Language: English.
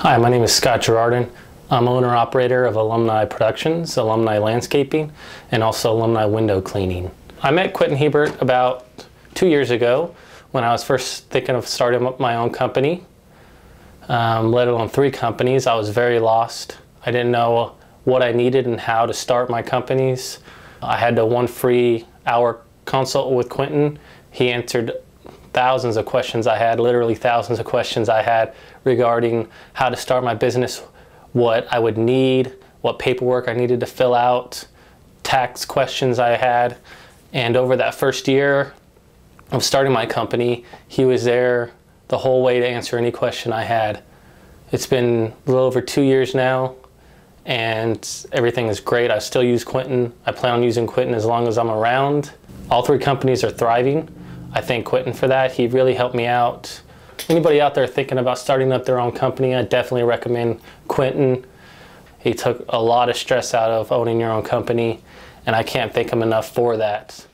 Hi, my name is Scott Girardin. I'm owner operator of Alumni Productions, Alumni Landscaping, and also Alumni Window Cleaning. I met Quinton Hiebert about two years ago when I was first thinking of starting my own company, um, let alone three companies. I was very lost. I didn't know what I needed and how to start my companies. I had the one free hour consult with Quinton. He answered thousands of questions I had, literally thousands of questions I had regarding how to start my business, what I would need, what paperwork I needed to fill out, tax questions I had. And over that first year of starting my company, he was there the whole way to answer any question I had. It's been a little over two years now and everything is great. I still use Quinton. I plan on using Quinton as long as I'm around. All three companies are thriving. I thank Quinton for that. He really helped me out. Anybody out there thinking about starting up their own company, I definitely recommend Quinton. He took a lot of stress out of owning your own company, and I can't thank him enough for that.